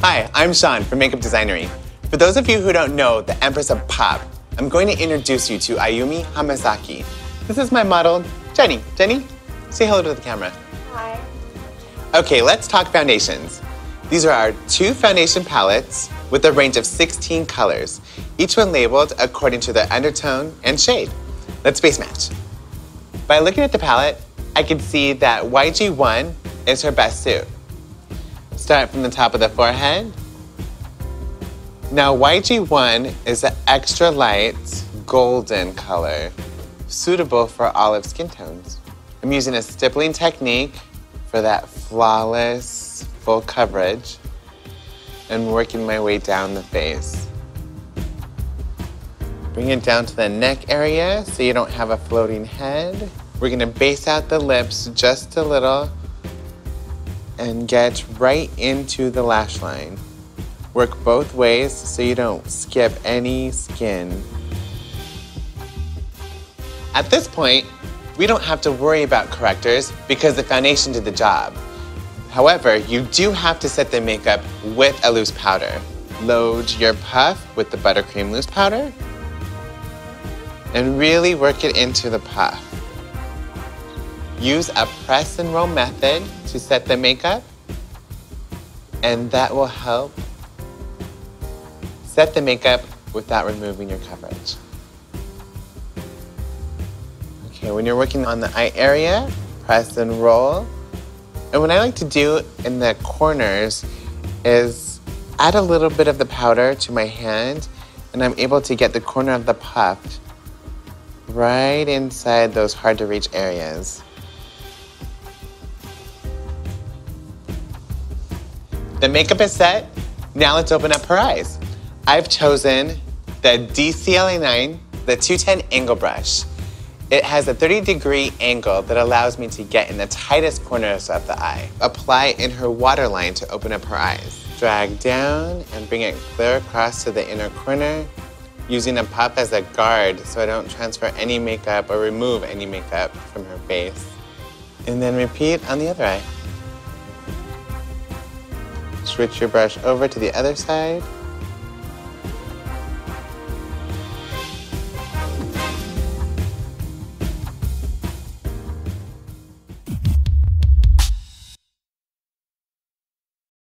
Hi, I'm Sean from Makeup Designory. For those of you who don't know the Empress of Pop, I'm going to introduce you to Ayumi Hamasaki. This is my model, Jenny. Jenny, say hello to the camera. Hi. Okay, let's talk foundations. These are our two foundation palettes with a range of 16 colors, each one labeled according to their undertone and shade. Let's base match. By looking at the palette, I can see that YG1 is her best suit. Start from the top of the forehead. Now YG1 is an extra light golden color, suitable for olive skin tones. I'm using a stippling technique for that flawless full coverage and working my way down the face. Bring it down to the neck area so you don't have a floating head. We're gonna base out the lips just a little and get right into the lash line. Work both ways so you don't skip any skin. At this point, we don't have to worry about correctors because the foundation did the job. However, you do have to set the makeup with a loose powder. Load your puff with the buttercream loose powder and really work it into the puff. Use a press and roll method to set the makeup, and that will help set the makeup without removing your coverage. Okay, when you're working on the eye area, press and roll. And what I like to do in the corners is add a little bit of the powder to my hand, and I'm able to get the corner of the puff right inside those hard to reach areas. The makeup is set. Now let's open up her eyes. I've chosen the DCLA9, the 210 angle brush. It has a 30 degree angle that allows me to get in the tightest corners of the eye. Apply in her waterline to open up her eyes. Drag down and bring it clear across to the inner corner using a puff as a guard so I don't transfer any makeup or remove any makeup from her face. And then repeat on the other eye. Switch your brush over to the other side